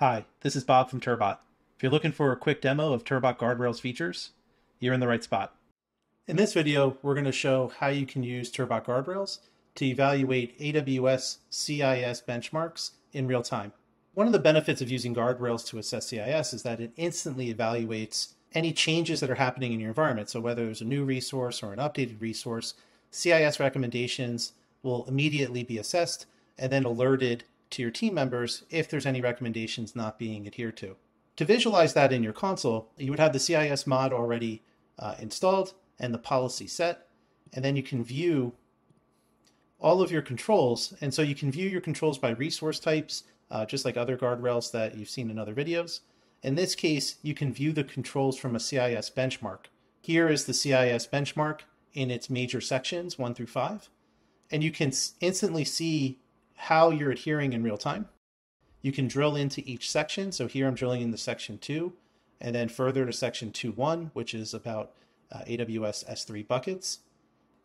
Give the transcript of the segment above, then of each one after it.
Hi, this is Bob from Turbot. If you're looking for a quick demo of Turbot Guardrails features, you're in the right spot. In this video, we're going to show how you can use Turbot Guardrails to evaluate AWS CIS benchmarks in real time. One of the benefits of using guardrails to assess CIS is that it instantly evaluates any changes that are happening in your environment. So whether there's a new resource or an updated resource, CIS recommendations will immediately be assessed and then alerted to your team members if there's any recommendations not being adhered to. To visualize that in your console, you would have the CIS mod already uh, installed and the policy set, and then you can view all of your controls. And so you can view your controls by resource types, uh, just like other guardrails that you've seen in other videos. In this case, you can view the controls from a CIS benchmark. Here is the CIS benchmark in its major sections, one through five. And you can instantly see how you're adhering in real time. You can drill into each section. So here I'm drilling into section two, and then further to section two one, which is about uh, AWS S3 buckets.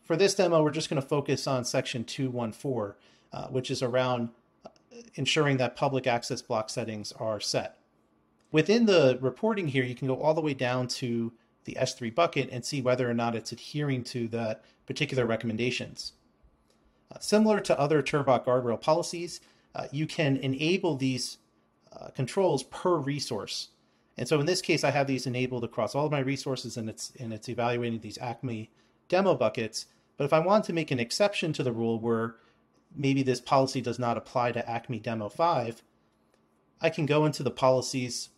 For this demo, we're just going to focus on section 214, uh, which is around uh, ensuring that public access block settings are set. Within the reporting here, you can go all the way down to the S3 bucket and see whether or not it's adhering to that particular recommendations. Uh, similar to other Turbot guardrail policies, uh, you can enable these uh, controls per resource. And so in this case, I have these enabled across all of my resources and it's, and it's evaluating these Acme demo buckets. But if I want to make an exception to the rule where maybe this policy does not apply to Acme Demo 5, I can go into the policies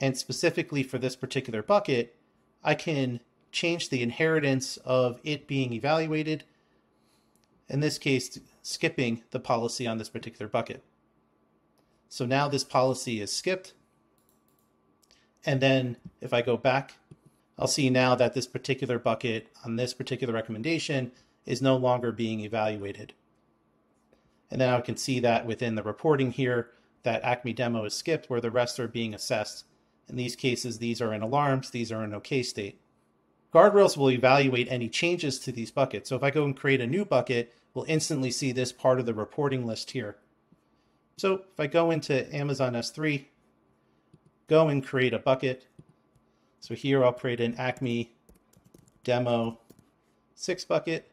and specifically for this particular bucket, I can change the inheritance of it being evaluated in this case, skipping the policy on this particular bucket. So now this policy is skipped. And then if I go back, I'll see now that this particular bucket on this particular recommendation is no longer being evaluated. And then I can see that within the reporting here that Acme demo is skipped where the rest are being assessed. In these cases, these are in alarms, these are in okay state. Guardrails will evaluate any changes to these buckets. So if I go and create a new bucket, we'll instantly see this part of the reporting list here. So if I go into Amazon S3, go and create a bucket. So here I'll create an Acme demo 6 bucket.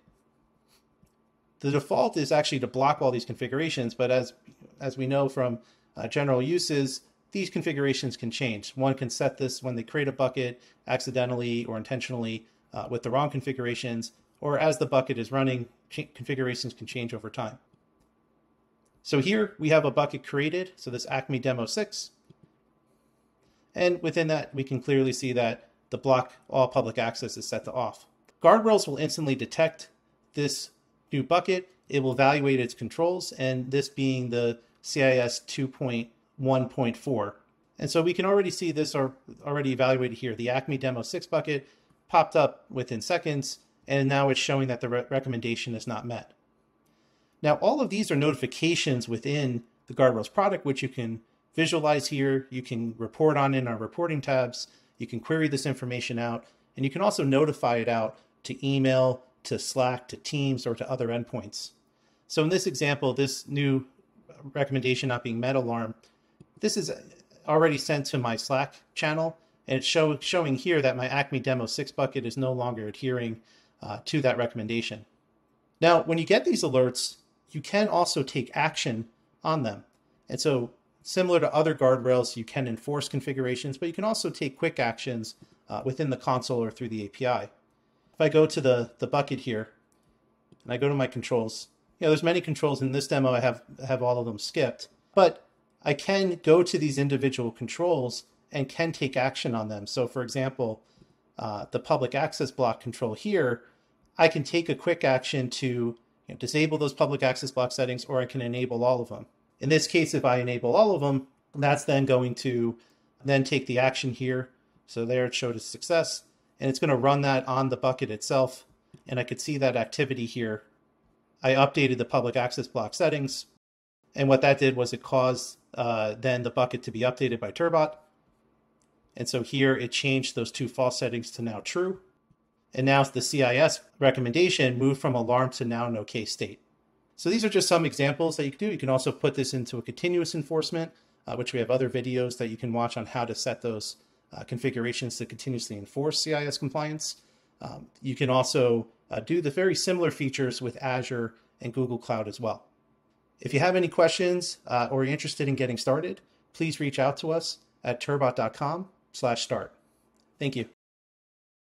The default is actually to block all these configurations, but as, as we know from uh, general uses, these configurations can change. One can set this when they create a bucket accidentally or intentionally uh, with the wrong configurations, or as the bucket is running, configurations can change over time. So here we have a bucket created, so this Acme Demo 6. And within that, we can clearly see that the block all public access is set to off. Guardrails will instantly detect this new bucket. It will evaluate its controls, and this being the CIS 2.0 1.4. And so we can already see this are already evaluated here. The Acme Demo 6 bucket popped up within seconds, and now it's showing that the re recommendation is not met. Now, all of these are notifications within the Guardrails product, which you can visualize here. You can report on in our reporting tabs. You can query this information out, and you can also notify it out to email, to Slack, to Teams, or to other endpoints. So in this example, this new recommendation not being met alarm this is already sent to my Slack channel, and it's show, showing here that my Acme Demo 6 bucket is no longer adhering uh, to that recommendation. Now, when you get these alerts, you can also take action on them. And so similar to other guardrails, you can enforce configurations, but you can also take quick actions uh, within the console or through the API. If I go to the, the bucket here, and I go to my controls, you know, there's many controls in this demo. I have, have all of them skipped, but I can go to these individual controls and can take action on them. So for example, uh, the public access block control here, I can take a quick action to you know, disable those public access block settings, or I can enable all of them. In this case, if I enable all of them, that's then going to then take the action here. So there it showed a success, and it's going to run that on the bucket itself. And I could see that activity here. I updated the public access block settings, and what that did was it caused uh, then the bucket to be updated by Turbot. And so here it changed those two false settings to now true. And now the CIS recommendation moved from alarm to now no case state. So these are just some examples that you can do. You can also put this into a continuous enforcement uh, which we have other videos that you can watch on how to set those uh, configurations to continuously enforce CIS compliance. Um, you can also uh, do the very similar features with Azure and Google Cloud as well. If you have any questions uh, or you're interested in getting started, please reach out to us at turbot.com slash start. Thank you.